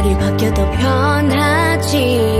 아무리 바뀌어도 변하지.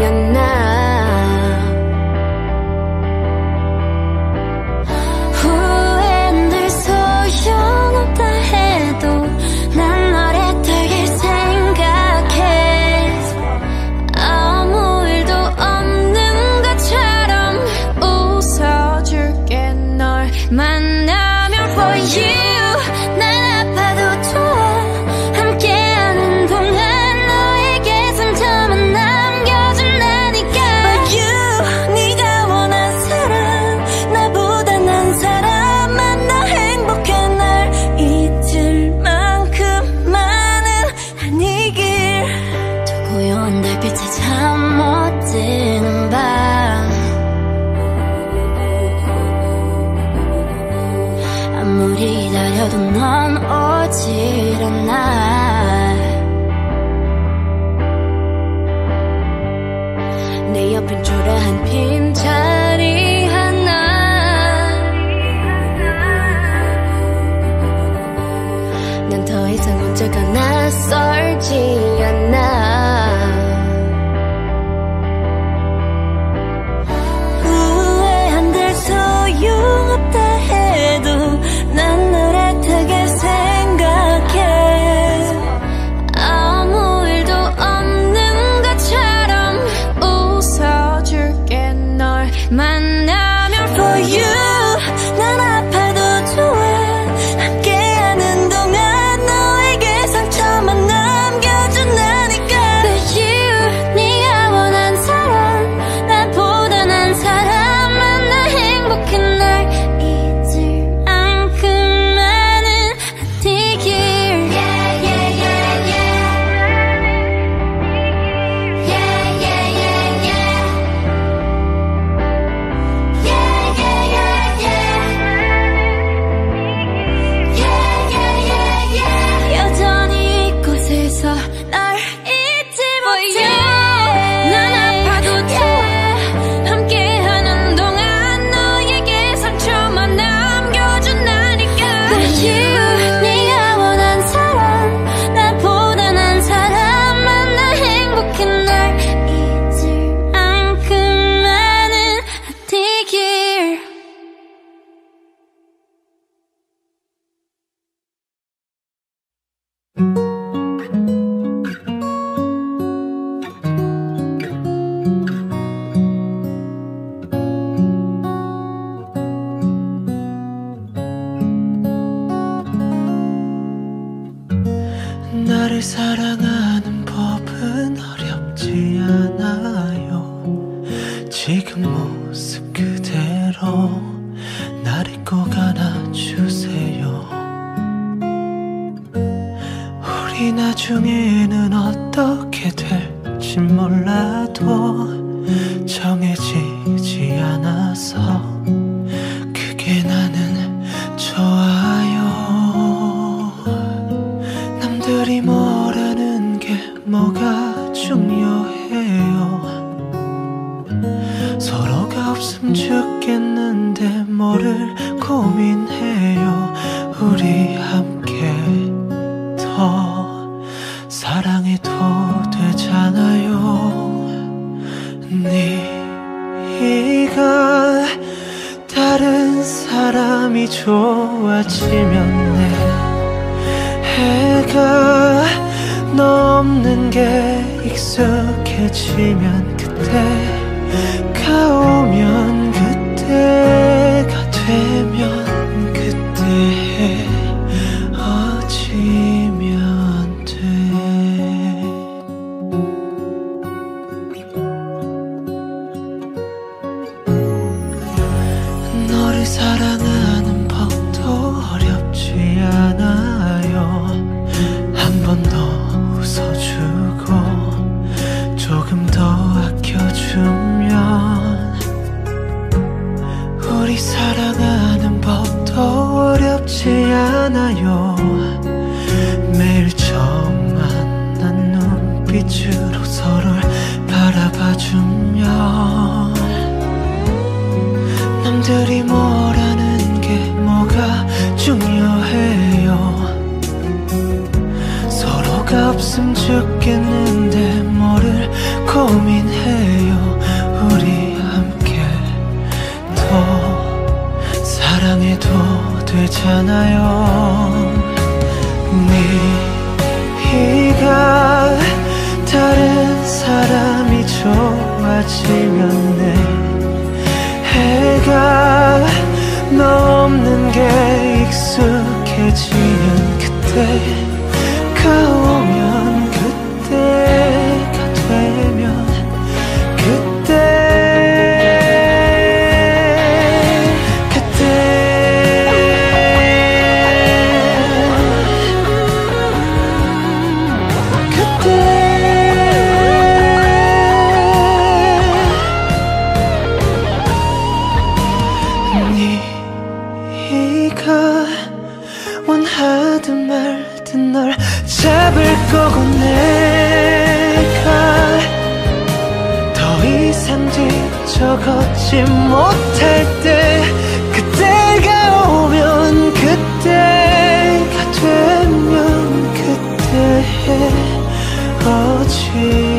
그때 가오면 그때 잊지 못할 때 그때가 오면 그때가 되면 그때의 어지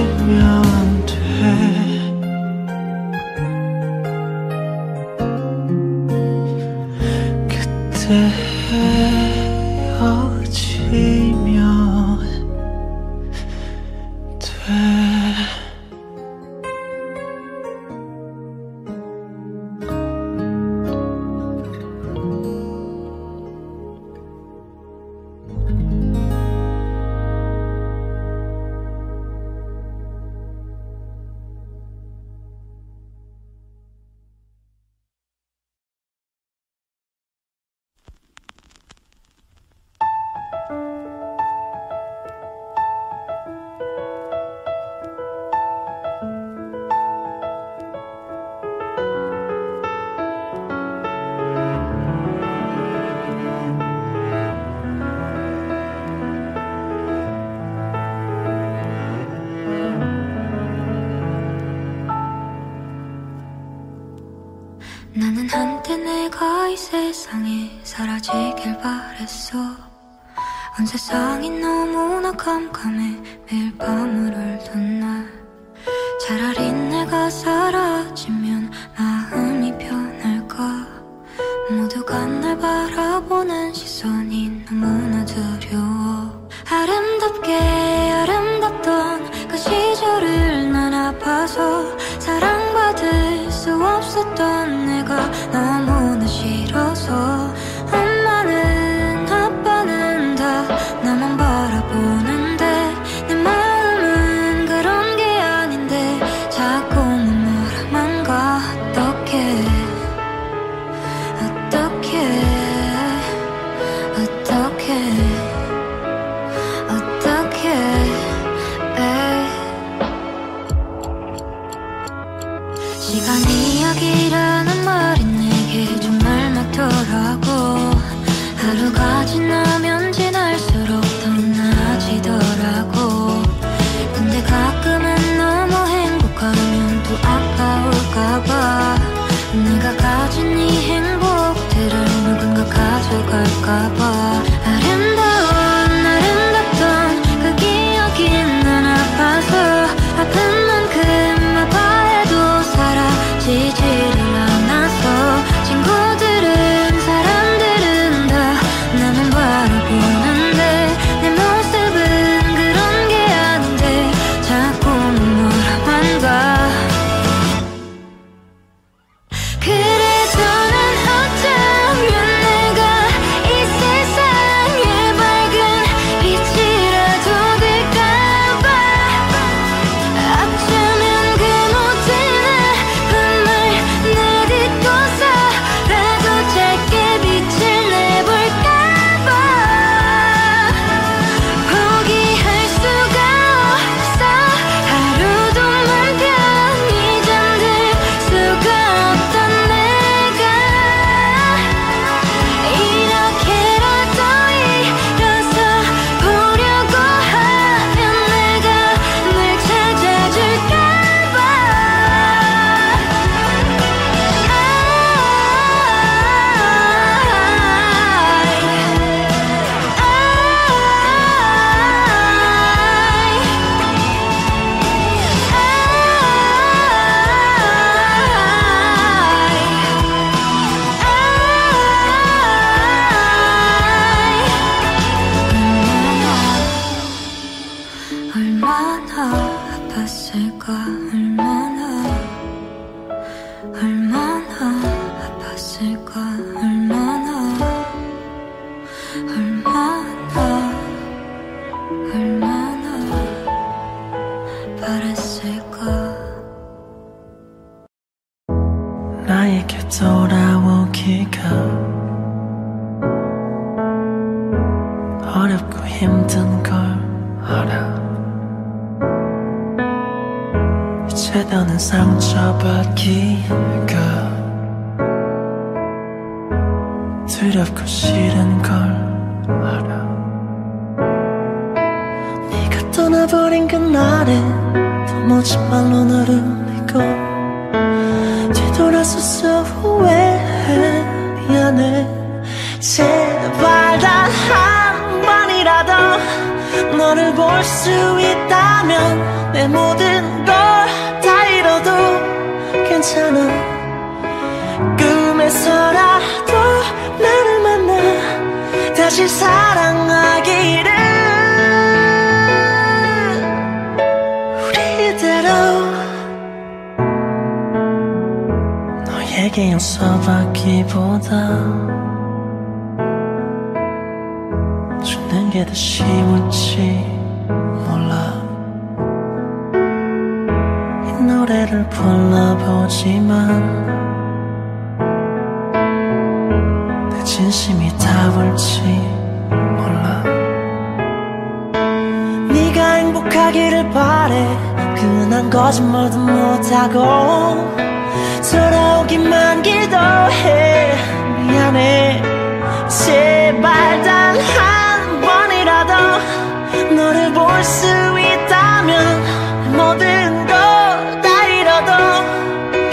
수 있다면 모든 걸 다 잃어도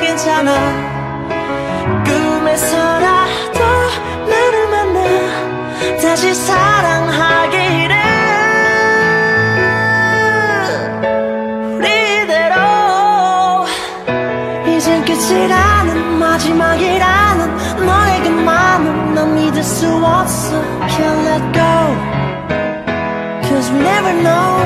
괜찮아. 꿈에서라도 나를 만나 다시 사랑하기를. 우리대로 이젠 끝이라는 마지막이라는 너의 그 마음을 난 믿을 수 없어. Can't let go. Cause we never know.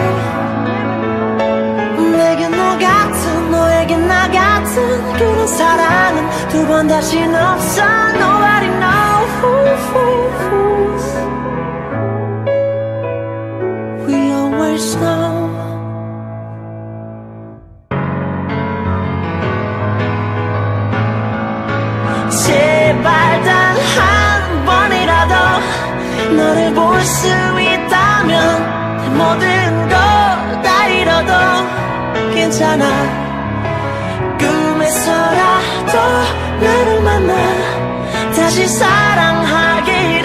사랑은 두 번 다신 없어. Nobody know We always know. 제발 단 한 번이라도 너를 볼 수 있다면 모든 걸 다 잃어도 괜찮아. 더 나를 만나 다시 사랑하길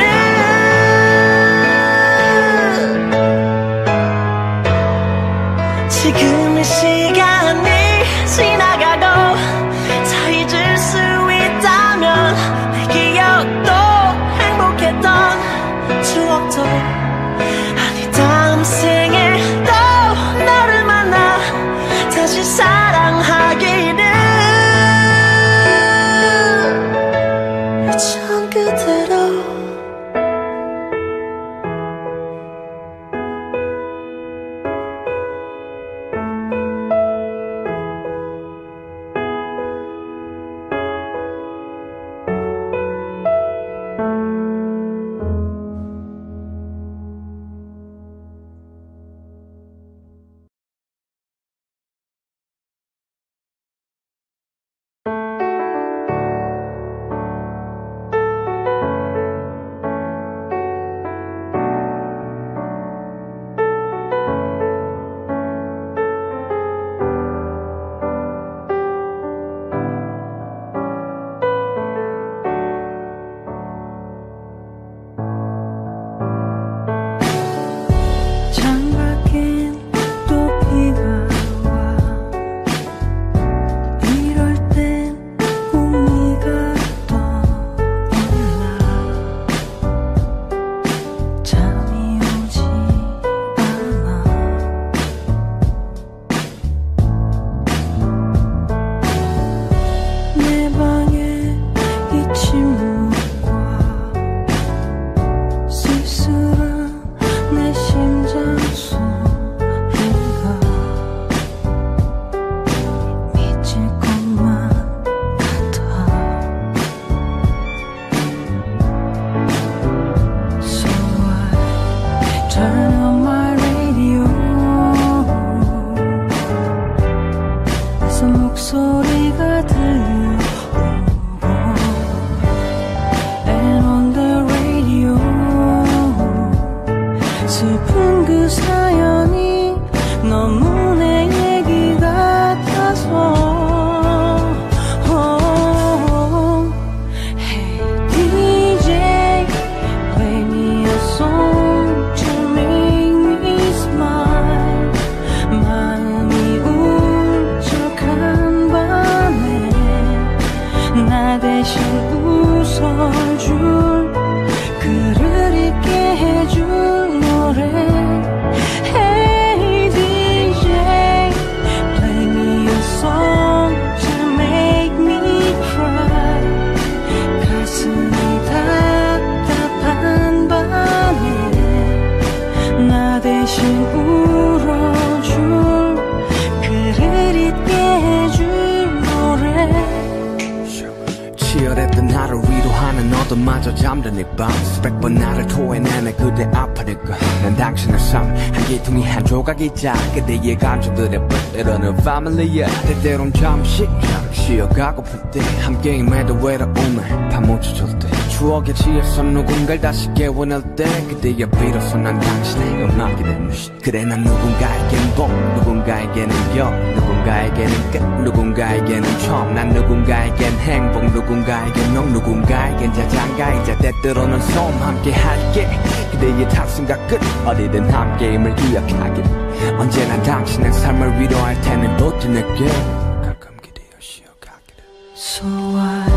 마저 잠든 이밤. 수백 번 나를 토해내네 그대 아파니까 난 당신의 삶 한 기둥이 한 조각이자 그대의 감정들의 때로는 패밀리야 때때론 잠시 쉬어가고플 때 함께 임해도 외로움에 파묻혀줄 때 추억에 취해서 누군가를 다시 깨워낼 때 그때야 비로소 난 당신의 음악이 되는 그래 난 누군가에겐 봄 누군가에게는 여 누군가에게는 끝 누군가에게는 처음. 난 누군가에겐 행복 누군가에겐 명 누군가에겐 자장가이자 때때로는 소음 함께 할게. 그대의 탑승과 끝 어디든 함께임을 기억하길 언제나 당신의 삶을 위로할 테니 놓지 내게 가끔 기대어 쉬어가기를. So I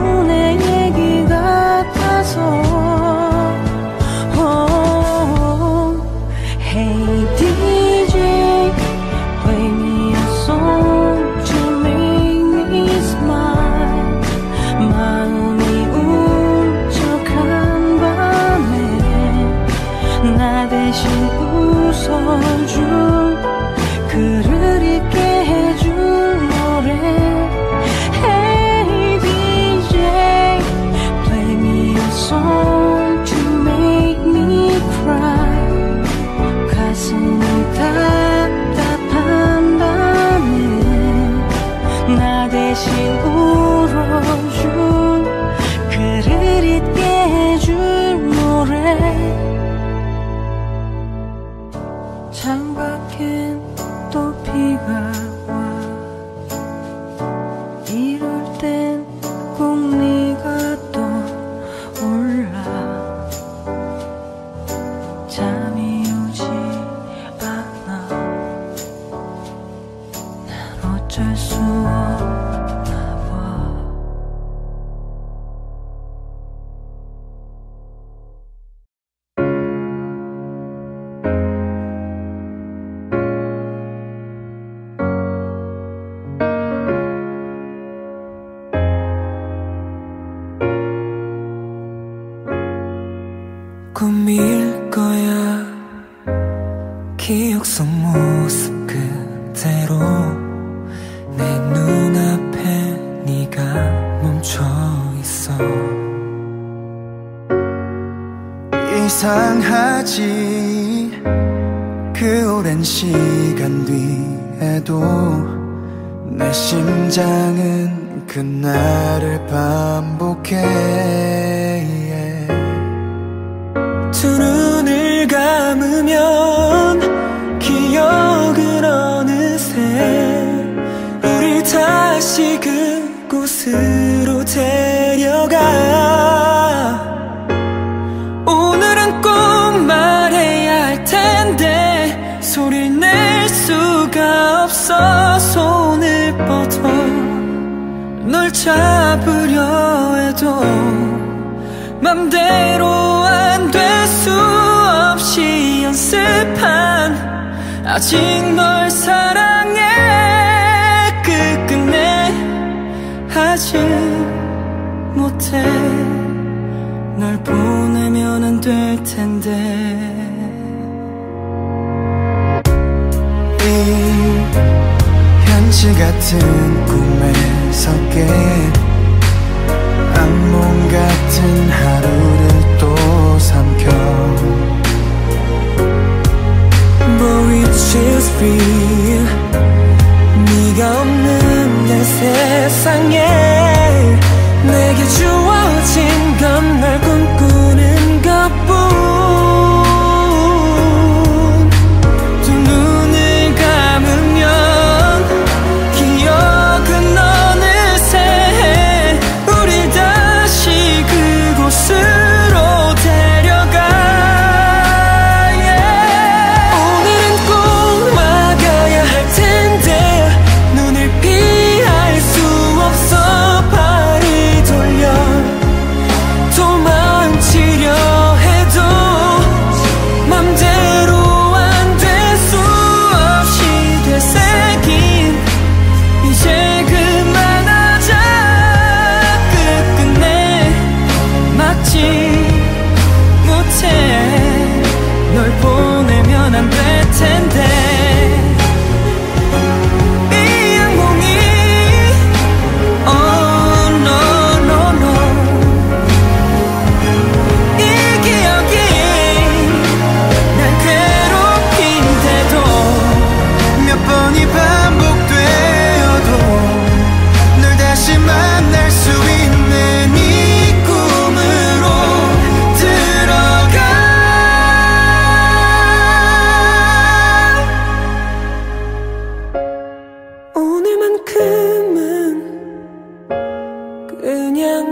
하지 못해. 널 보내면 안 될 텐데. 이 현실 같은 꿈에서 깨 악몽 같은 하루를 또 삼켜. But we just feel 네가 없는 내 세상에 내게 주어진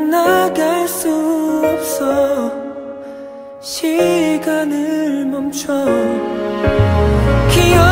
나갈 수 없어. 시간을 멈춰. 기억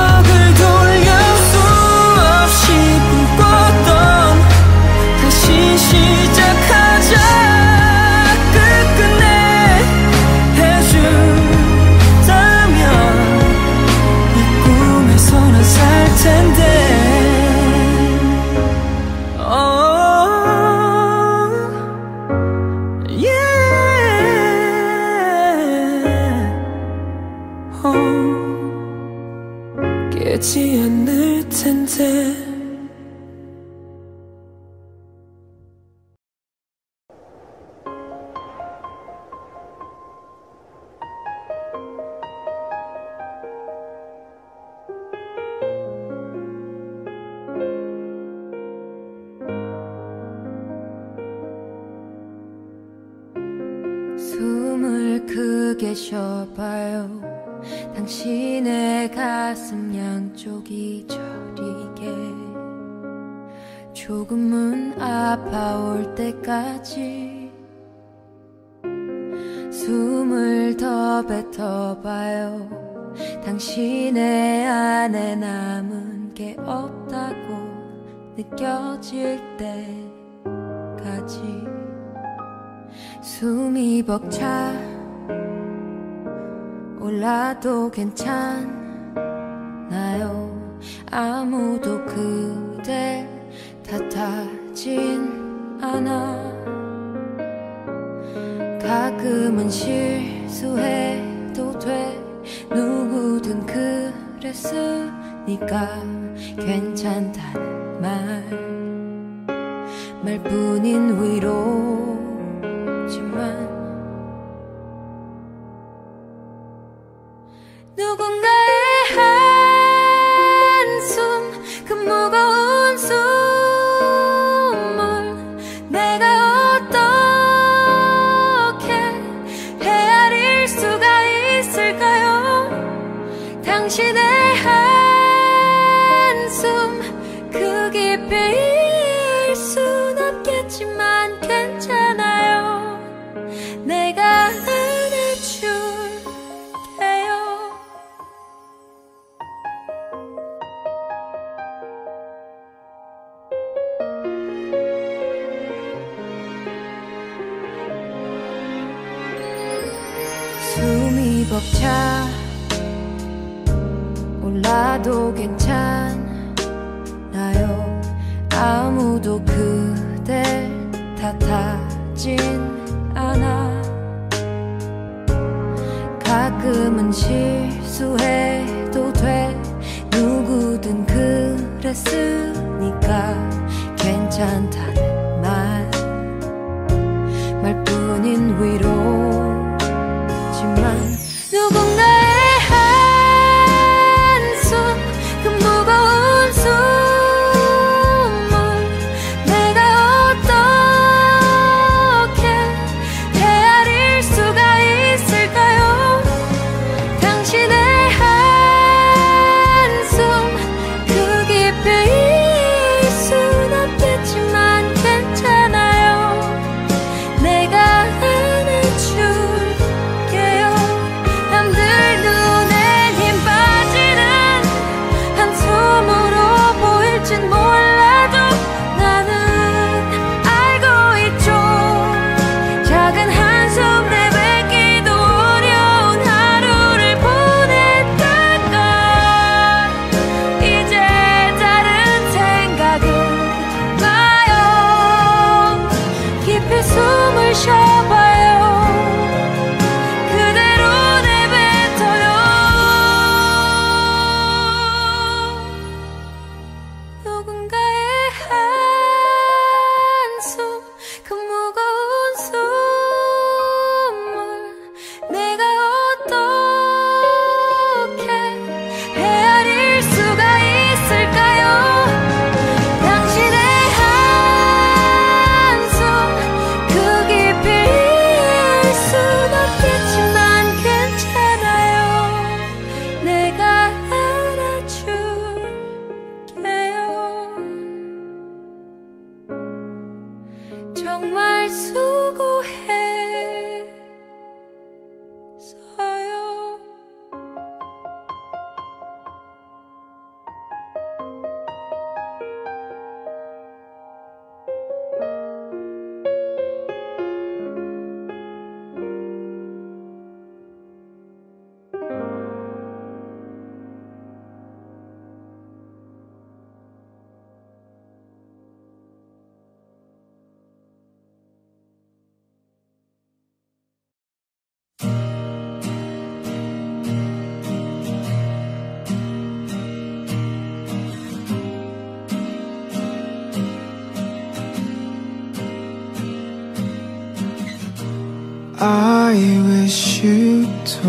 벅차 올라도 괜찮나요. 아무도 그대 탓하진 않아. 가끔은 실수해도 돼. 누구든 그랬으니까 괜찮단 말 말뿐인 위로 누군가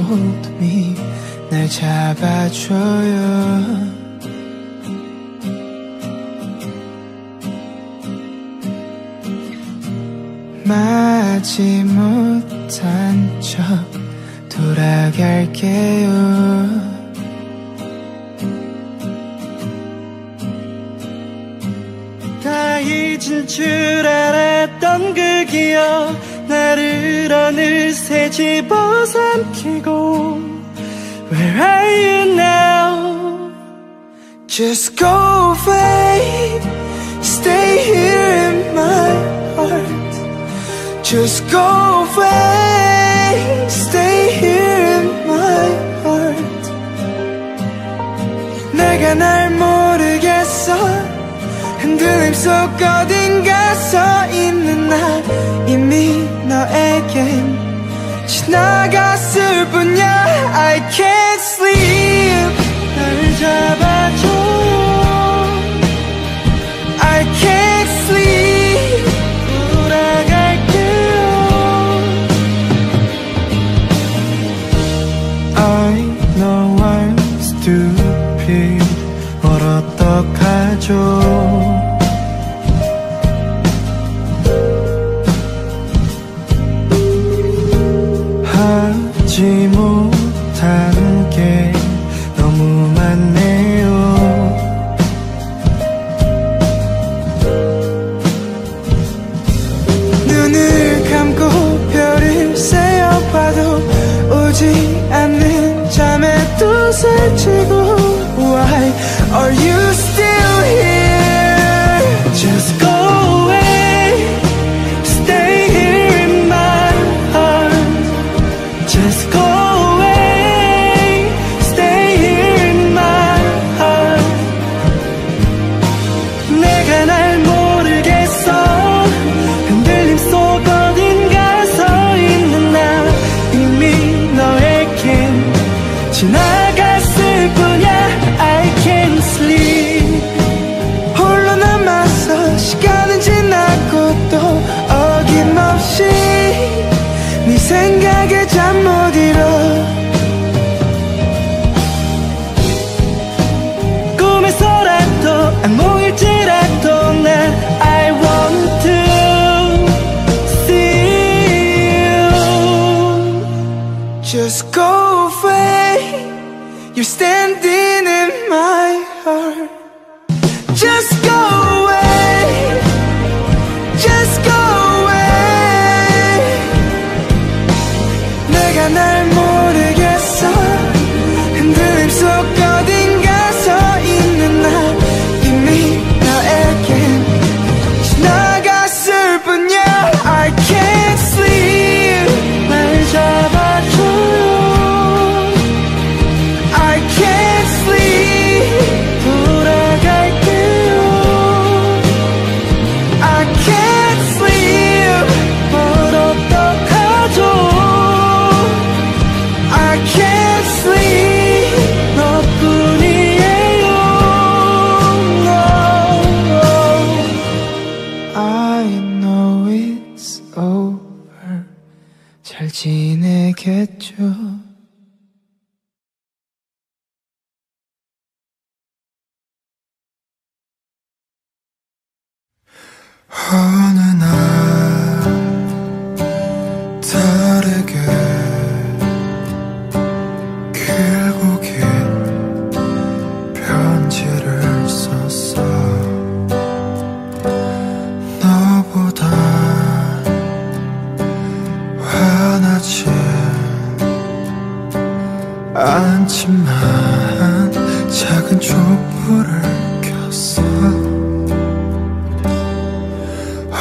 hold 날 잡아줘요. 마지 못한 척 돌아갈게요. 잊을줄 알았던 그 기억 나를 어느새 집어삼키고 Where are you now? Just go away Stay here in my heart Just go away Stay here in my heart 내가 날 속 어딘가 서 있는 날 이미 너에겐 지나갔을 뿐이야. I can't sleep. 나를 잡아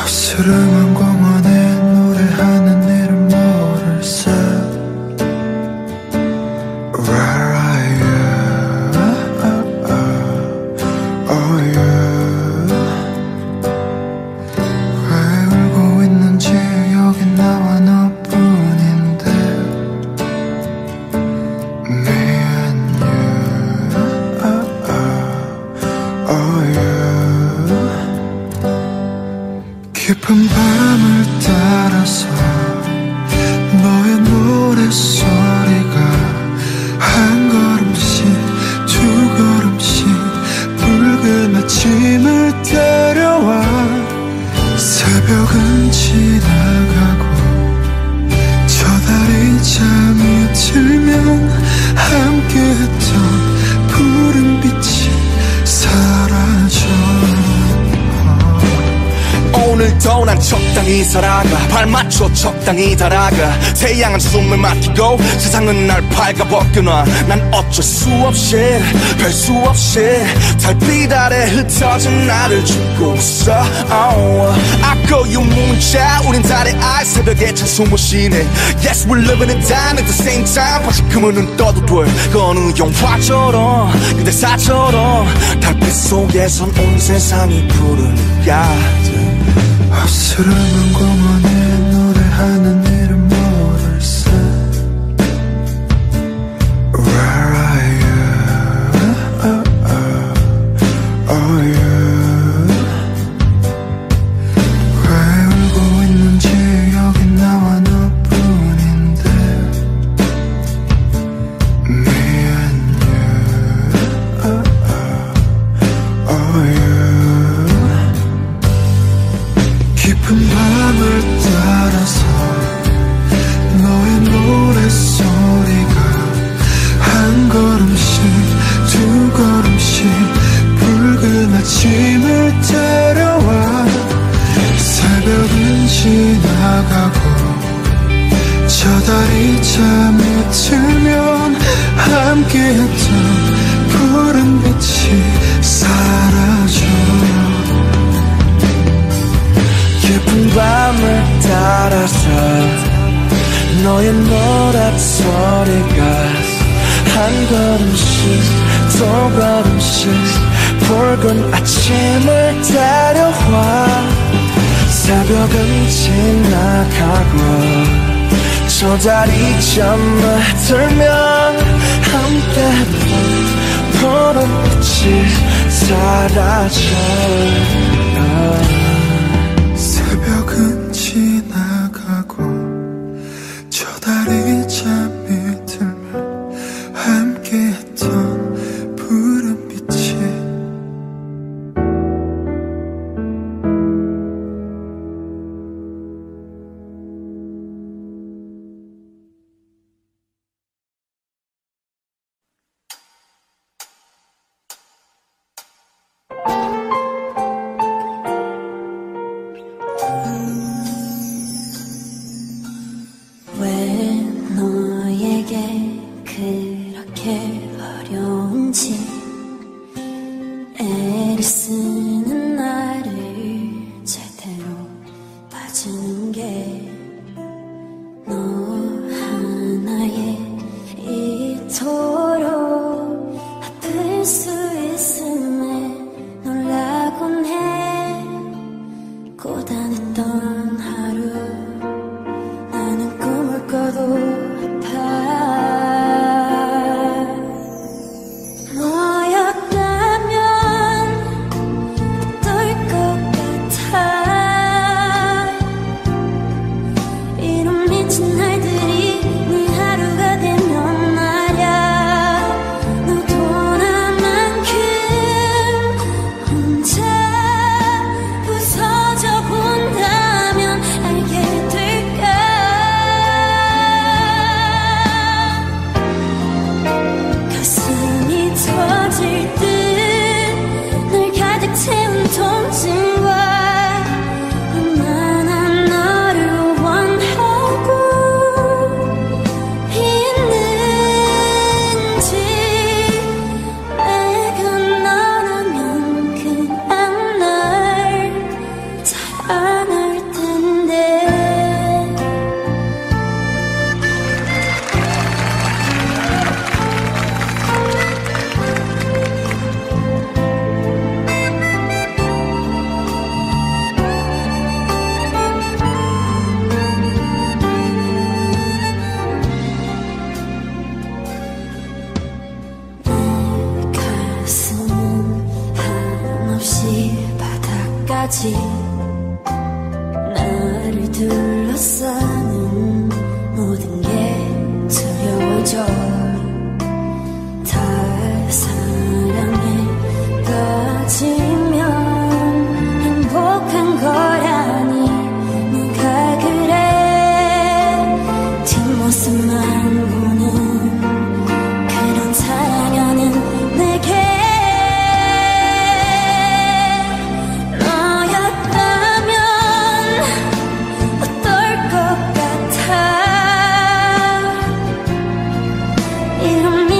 씁쓸한 건 땅이 달아가 태양은 숨을 맡기고 세상은 날 발가벗겨놔. 난 어쩔 수 없이 별 수 없이 달빛 아래 흩어진 나를 죽고 있어. oh. 아까운 문자 우린 달의 알 새벽에 찬 숨을 쉬네. Yes we're living it down at the same time. 바지금은 눈 떠도 돼그 어느 영화처럼 그 대사처럼 달빛 속에선 온 세상이 푸른 야들 흡수를 한 공원에 하는 Shamba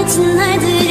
tonight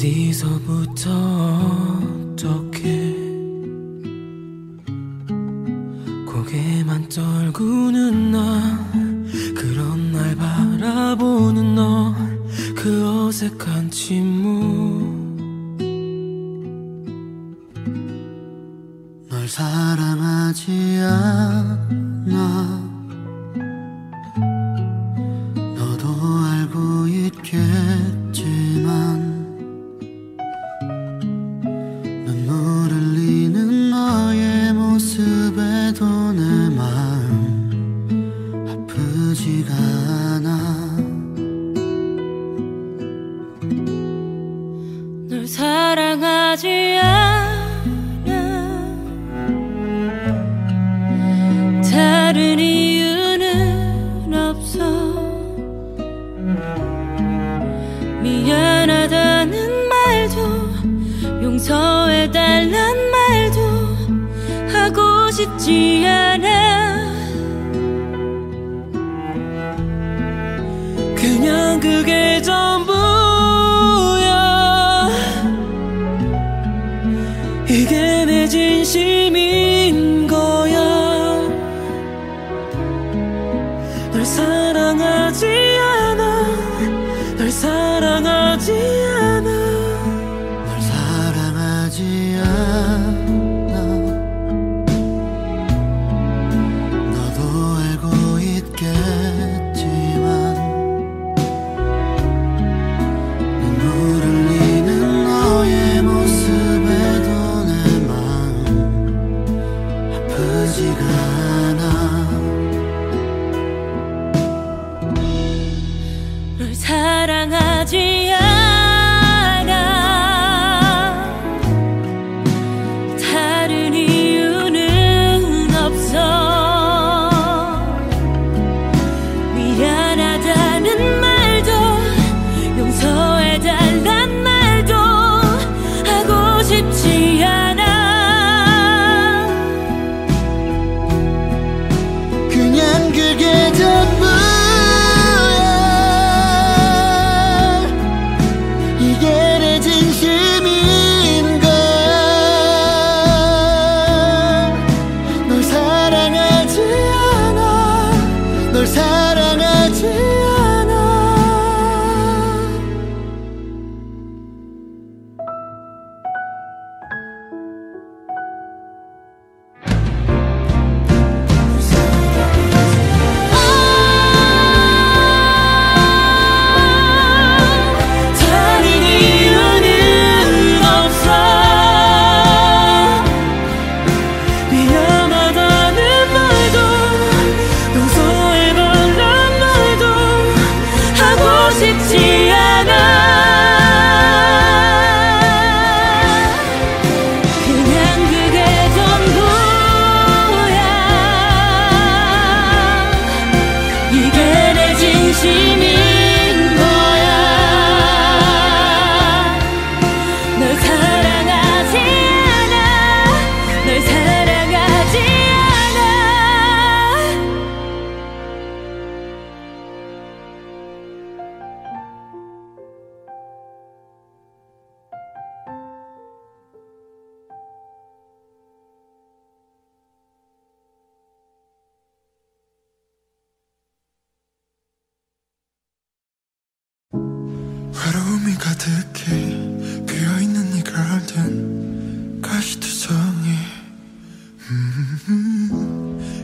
어디서부터 어떻게 고개만 떨고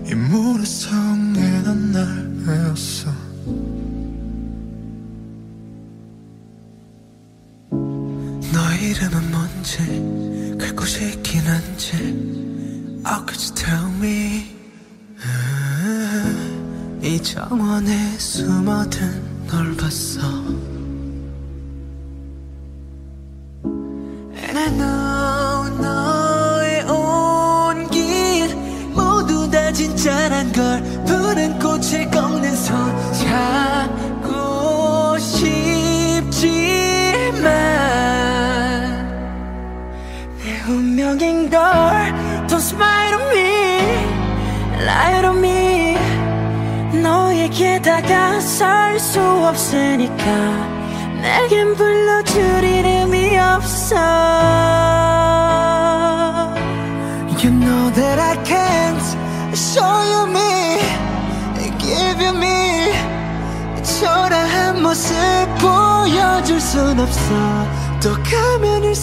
이 모래성에 넌날 외웠어. 너의 이름은 뭔지 갈 곳이 있긴 한지. How could you tell me? 음, 이 정원에 숨어든 널 봤어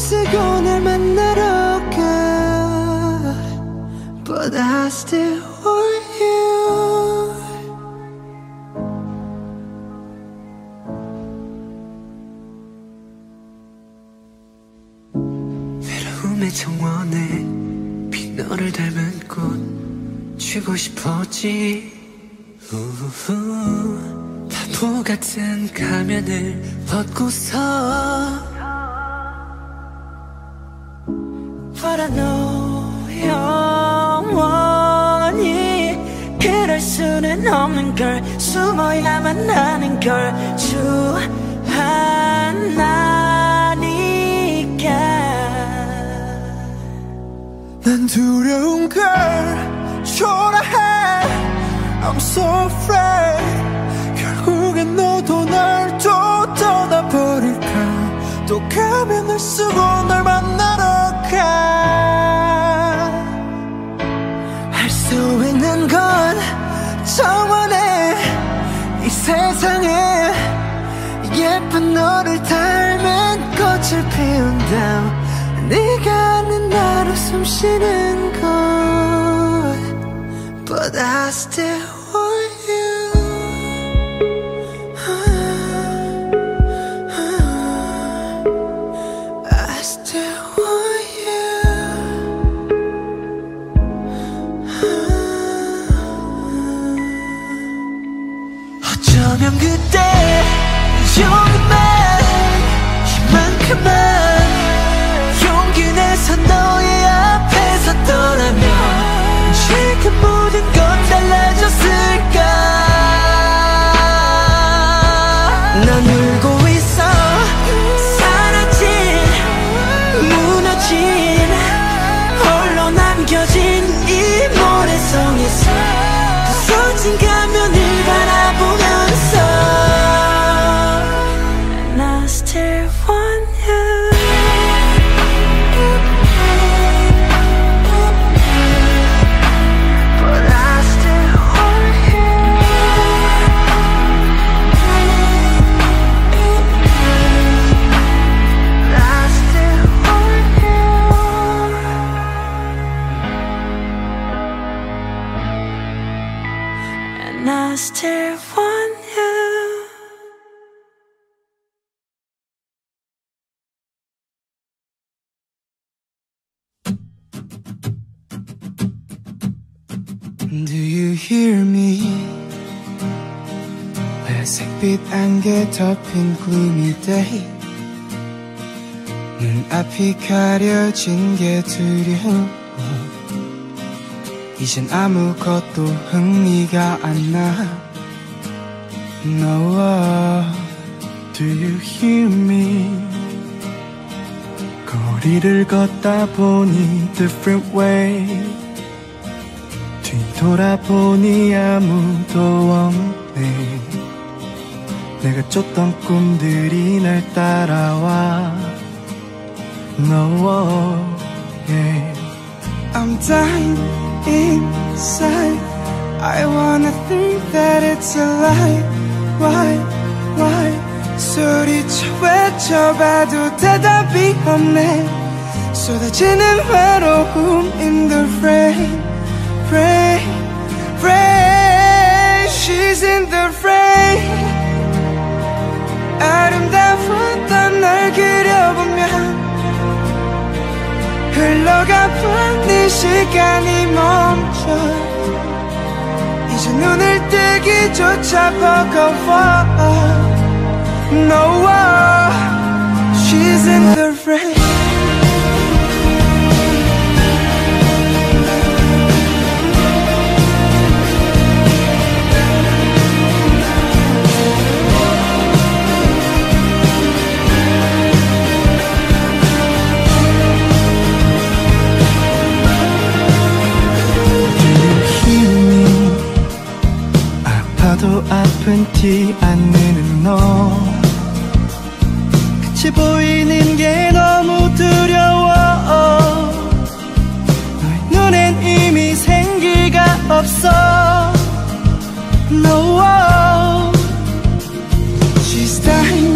쓰고 날 만나러 가. But I still want you. 외로움의 정원에 빈 너를 닮은 꽃 쥐고 싶었지. 우후 바보 같은 가면을 벗고서 숨어야만 하는 걸 주 하나니까. 난 두려운 걸 초라해. I'm so afraid. 결국엔 너도 날 또 떠나버릴까. 또 가면을 쓰고 널 만나러 꽃을 피운다 네가 아는 나로 숨 쉬는 I still 회색빛 안개 덮인 gloomy 눈앞이 가려진 게 두려워. 이젠 아무것도 흥미가 안나. No Do you hear me? 거리를 걷다 보니 different way. 뒤돌아보니 아무도 없네 내가 쫓던 꿈들이 날 따라와 No yeah. I'm dying inside I wanna think that it's a lie Why, why 소리쳐 외쳐봐도 대답이 없네 쏟아지는 외로움 in the rain Rain, rain She's in the rain 아름다웠던 날 그려보면 흘러가본 이 시간이 멈춰. 이제 눈을 뜨기조차 버거워. No, she's in the rain 안 내는 너. 끝이 보이는 게 너무 두려워. 너의 눈엔 이미 생기가 없어. No. She's dying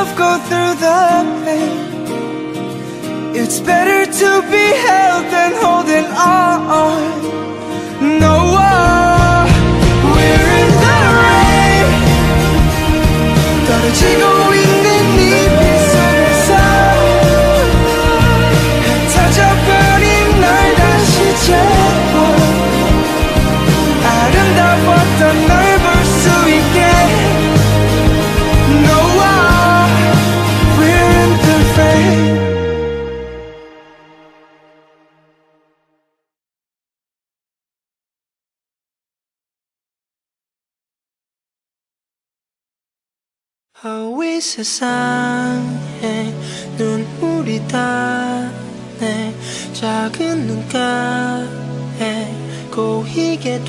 yourself go through the pain. It's better to be held 세상에 눈물이 다내 작은 눈가에 고이게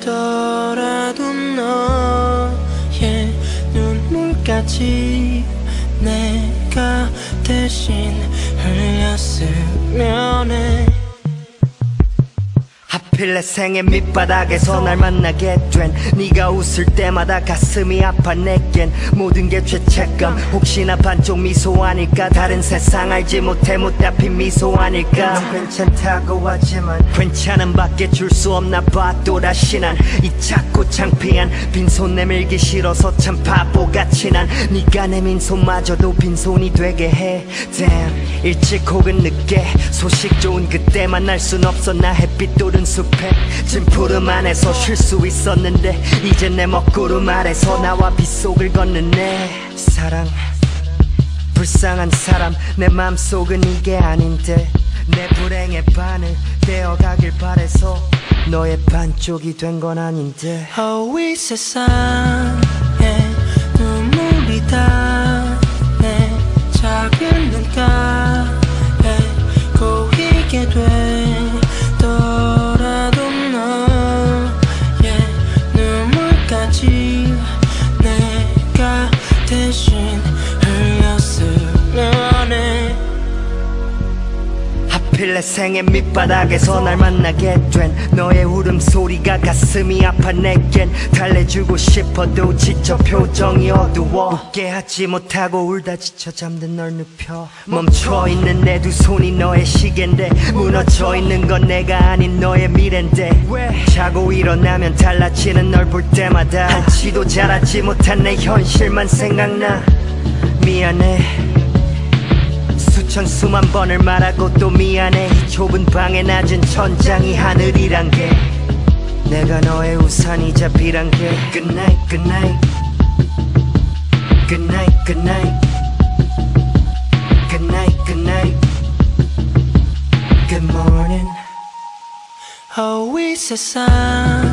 되더라도 너의 눈물까지 내가 대신 흘렸으면 해 하필 내 생의 밑바닥에서 날 만나게 된 네가 웃을 때마다 가슴이 아파 내겐 모든 게 죄책감. 혹시나 반쪽 미소 아닐까 다른 세상 알지 못해 못답힌 미소 아닐까. 넌 괜찮다고 하지만 괜찮은 밖에 줄 수 없나 봐 또다시 난이 작고 창피한 빈손 내밀기 싫어서 참 바보같이 난 네가 내민 손마저도 빈손이 되게 해. Damn. 일찍 혹은 늦게 소식 좋은 그때 만날 순 없어. 나 햇빛 도른 숲에 진푸름 안에서 쉴 수 있었는데 이제 내 먹구름 아래서 나와 빗속을 걷는 내 사랑 불쌍한 사람 내 맘속은 이게 아닌데 내 불행의 반을 되어가길 바래서 너의 반쪽이 된 건 아닌데 Oh 이 세상에 눈물이 다 내 생의 밑바닥에서 날 만나게 된 너의 울음소리가 가슴이 아파 내겐 달래주고 싶어도 지쳐 표정이 어두워 웃게 하지 못하고 울다 지쳐 잠든 널 눕혀 멈춰있는 내 두 손이 너의 시계인데 무너져 있는 건 내가 아닌 너의 미래인데 자고 일어나면 달라지는 널 볼 때마다 한치도 자라지 못한 내 현실만 생각나. 미안해 수천 수만 번을 말하고 또 미안해 이 좁은 방에 낮은 천장이 하늘이란 게 내가 너의 우산이자 비란 게 Good night, good night Good night, good night Good night, good night Good morning Oh 이 세상